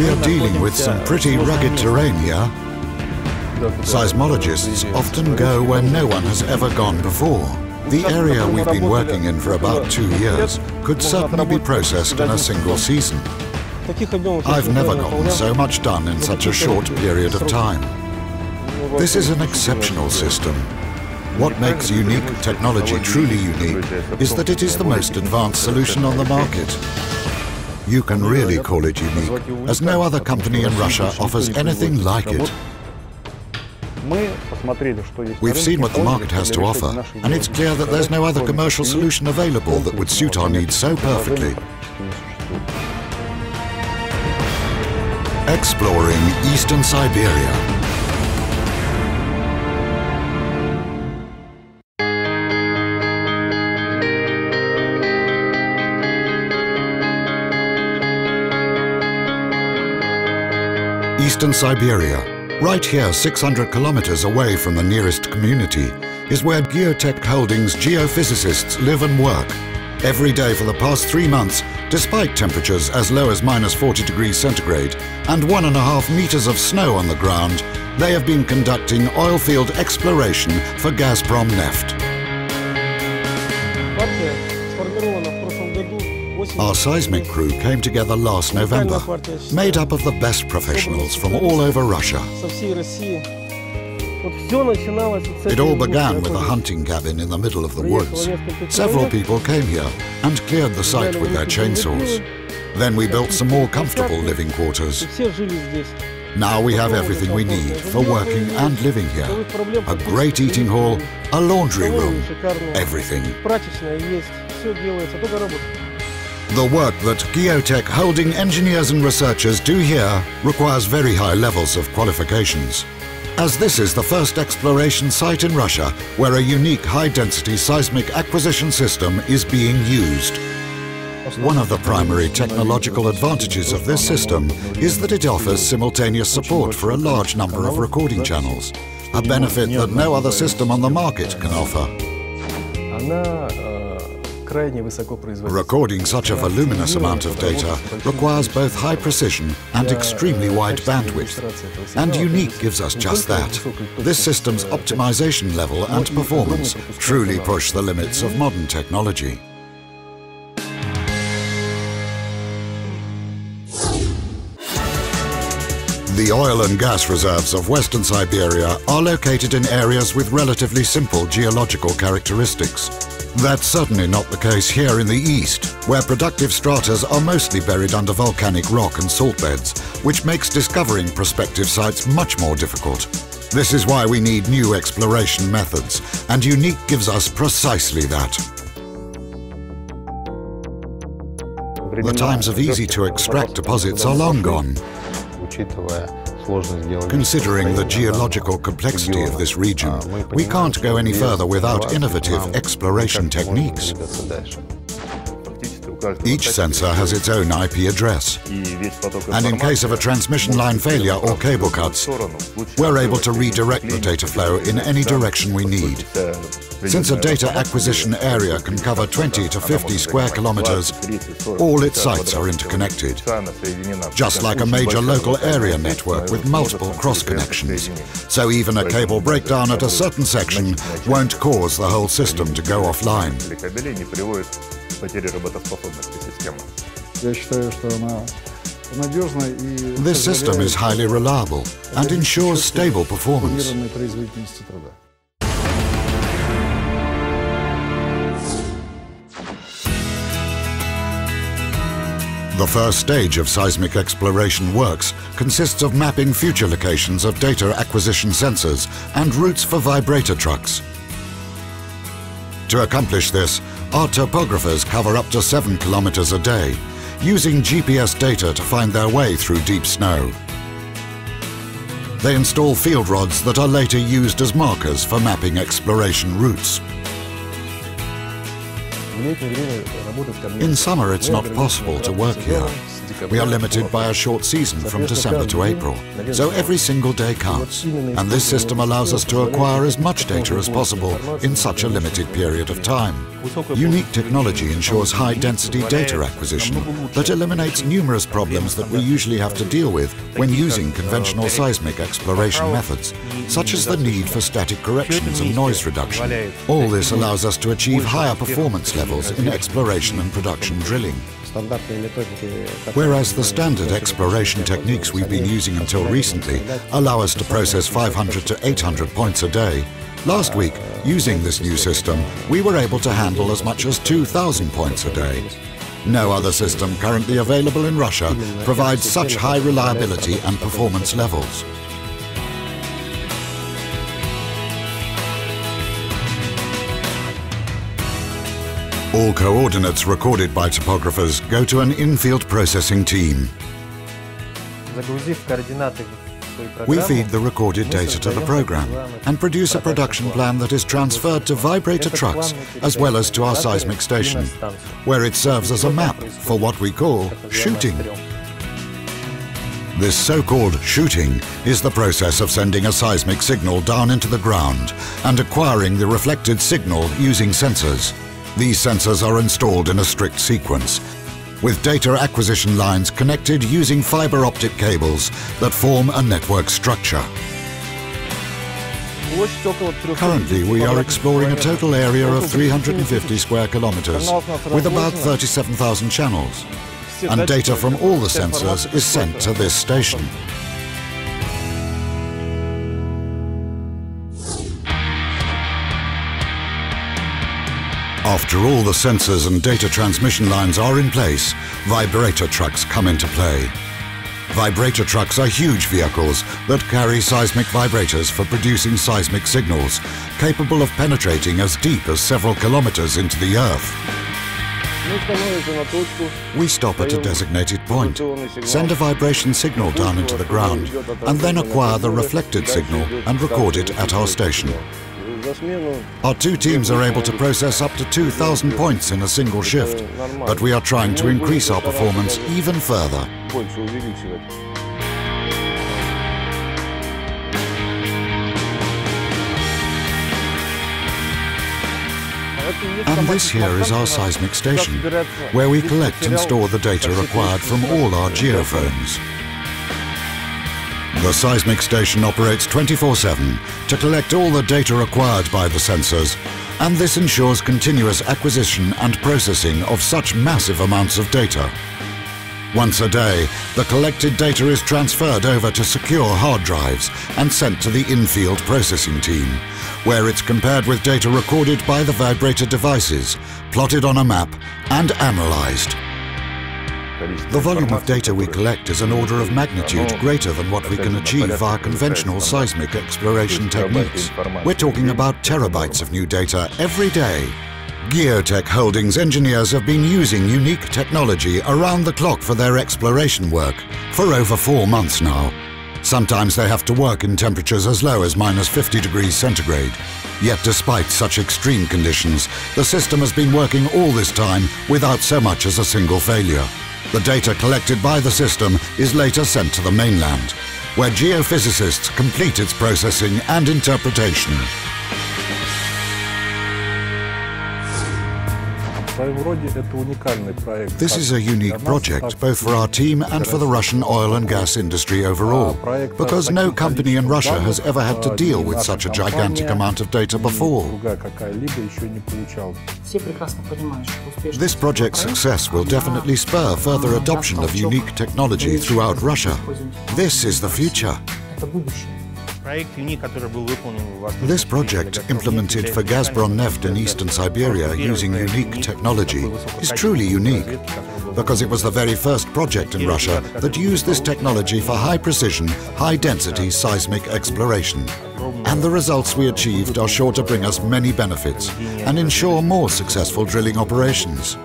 We are dealing with some pretty rugged terrain here. Seismologists often go where no one has ever gone before. The area we've been working in for about two years could certainly be processed in a single season. I've never gotten so much done in such a short period of time. This is an exceptional system. What makes UniQ technology truly unique is that it is the most advanced solution on the market. You can really call it unique, as no other company in Russia offers anything like it. We've seen what the market has to offer, and it's clear that there's no other commercial solution available that would suit our needs so perfectly. Exploring Eastern Siberia. Eastern Siberia, right here 600 kilometers away from the nearest community, is where Geotech Holdings geophysicists live and work. Every day for the past three months, despite temperatures as low as minus 40 degrees centigrade and one and a half meters of snow on the ground, they have been conducting oil field exploration for Gazprom Neft. Our seismic crew came together last November, made up of the best professionals from all over Russia. It all began with a hunting cabin in the middle of the woods. Several people came here and cleared the site with their chainsaws. Then we built some more comfortable living quarters. Now we have everything we need for working and living here. A great eating hall, a laundry room, everything. The work that Geotech Holding engineers and researchers do here requires very high levels of qualifications. As this is the first exploration site in Russia where a unique high-density seismic acquisition system is being used. One of the primary technological advantages of this system is that it offers simultaneous support for a large number of recording channels, a benefit that no other system on the market can offer. Uh, Recording such a voluminous amount of data requires both high precision and extremely wide bandwidth. And UniQ gives us just that. This system's optimization level and performance truly push the limits of modern technology. The oil and gas reserves of Western Siberia are located in areas with relatively simple geological characteristics. That's certainly not the case here in the east, where productive stratas are mostly buried under volcanic rock and salt beds, which makes discovering prospective sites much more difficult. This is why we need new exploration methods, and UniQ gives us precisely that. The times of easy-to-extract deposits are long gone. Considering the geological complexity of this region, we can't go any further without innovative exploration techniques. Each sensor has its own IP address. And in case of a transmission line failure or cable cuts, we're able to redirect the data flow in any direction we need. Since a data acquisition area can cover 20 to 50 square kilometers, all its sites are interconnected, just like a major local area network with multiple cross-connections. So even a cable breakdown at a certain section won't cause the whole system to go offline. This system is highly reliable and ensures stable performance. The first stage of seismic exploration works consists of mapping future locations of data acquisition sensors and routes for vibrator trucks. To accomplish this, our topographers cover up to 7 kilometers a day, using GPS data to find their way through deep snow. They install field rods that are later used as markers for mapping exploration routes. In summer, it's not possible to work here. We are limited by a short season from December to April, so every single day counts. And this system allows us to acquire as much data as possible in such a limited period of time. UniQ technology ensures high-density data acquisition that eliminates numerous problems that we usually have to deal with when using conventional seismic exploration methods, such as the need for static corrections and noise reduction. All this allows us to achieve higher performance levels in exploration and production drilling. Whereas the standard exploration techniques we've been using until recently allow us to process 500 to 800 points a day, last week, using this new system, we were able to handle as much as 2,000 points a day. No other system currently available in Russia provides such high reliability and performance levels. All coordinates recorded by topographers go to an in-field processing team. We feed the recorded data to the program and produce a production plan that is transferred to vibrator trucks as well as to our seismic station, where it serves as a map for what we call shooting. This so-called shooting is the process of sending a seismic signal down into the ground and acquiring the reflected signal using sensors. These sensors are installed in a strict sequence, with data acquisition lines connected using fiber optic cables that form a network structure. Currently, we are exploring a total area of 350 square kilometers, with about 37,000 channels, and data from all the sensors is sent to this station. After all the sensors and data transmission lines are in place, vibrator trucks come into play. Vibrator trucks are huge vehicles that carry seismic vibrators for producing seismic signals, capable of penetrating as deep as several kilometers into the Earth. We stop at a designated point, send a vibration signal down into the ground, and then acquire the reflected signal and record it at our station. Our two teams are able to process up to 2,000 points in a single shift, but we are trying to increase our performance even further. And this here is our seismic station, where we collect and store the data required from all our geophones. The seismic station operates 24-7 to collect all the data required by the sensors, and this ensures continuous acquisition and processing of such massive amounts of data. Once a day, the collected data is transferred over to secure hard drives and sent to the in-field processing team, where it's compared with data recorded by the vibrator devices, plotted on a map and analyzed. The volume of data we collect is an order of magnitude greater than what we can achieve via conventional seismic exploration techniques. We're talking about terabytes of new data every day. Geotech Holdings engineers have been using UniQ technology around the clock for their exploration work for over four months now. Sometimes they have to work in temperatures as low as minus 50 degrees centigrade. Yet despite such extreme conditions, the system has been working all this time without so much as a single failure. The data collected by the system is later sent to the mainland, where geophysicists complete its processing and interpretation. This is a unique project, both for our team and for the Russian oil and gas industry overall, because no company in Russia has ever had to deal with such a gigantic amount of data before. This project's success will definitely spur further adoption of UniQ technology throughout Russia. This is the future. This project, implemented for Gazprom Neft in eastern Siberia using UniQ technology, is truly unique because it was the very first project in Russia that used this technology for high precision, high density seismic exploration. And the results we achieved are sure to bring us many benefits and ensure more successful drilling operations.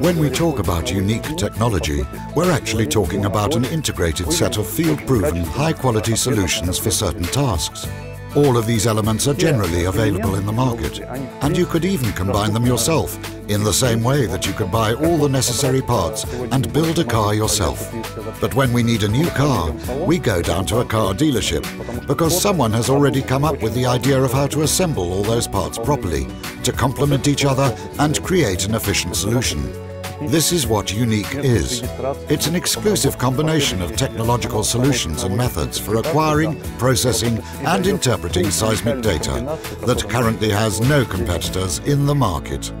When we talk about UniQ technology, we're actually talking about an integrated set of field-proven, high-quality solutions for certain tasks. All of these elements are generally available in the market, and you could even combine them yourself in the same way that you could buy all the necessary parts and build a car yourself. But when we need a new car, we go down to a car dealership because someone has already come up with the idea of how to assemble all those parts properly to complement each other and create an efficient solution. This is what UniQ is. It's an exclusive combination of technological solutions and methods for acquiring, processing and interpreting seismic data that currently has no competitors in the market.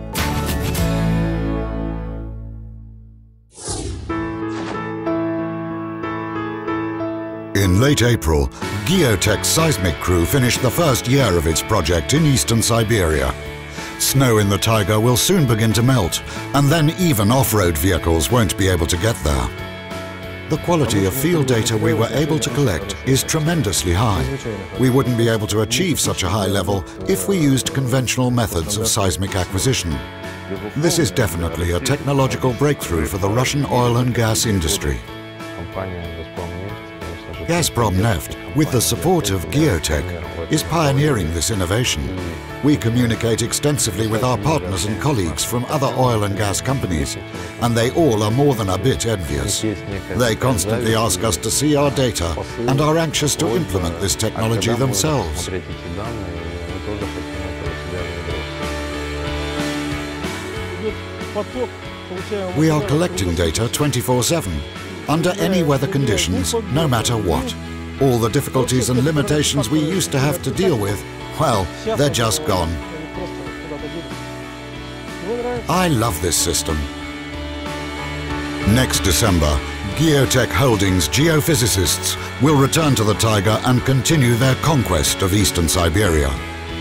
In late April, Geotech's seismic crew finished the first year of its project in eastern Siberia. Snow in the Taiga will soon begin to melt, and then even off-road vehicles won't be able to get there. The quality of field data we were able to collect is tremendously high. We wouldn't be able to achieve such a high level if we used conventional methods of seismic acquisition. This is definitely a technological breakthrough for the Russian oil and gas industry. Gazprom Neft, with the support of Geotech, is pioneering this innovation. We communicate extensively with our partners and colleagues from other oil and gas companies, and they all are more than a bit envious. They constantly ask us to see our data and are anxious to implement this technology themselves. We are collecting data 24-7 under any weather conditions, no matter what. All the difficulties and limitations we used to have to deal with, well, they're just gone. I love this system. Next December, Geotech Holdings geophysicists will return to the Taiga and continue their conquest of eastern Siberia.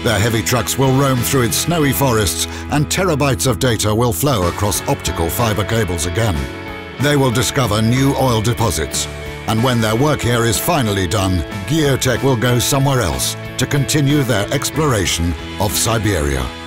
Their heavy trucks will roam through its snowy forests and terabytes of data will flow across optical fiber cables again. They will discover new oil deposits. And when their work here is finally done, Geotech will go somewhere else to continue their exploration of Siberia.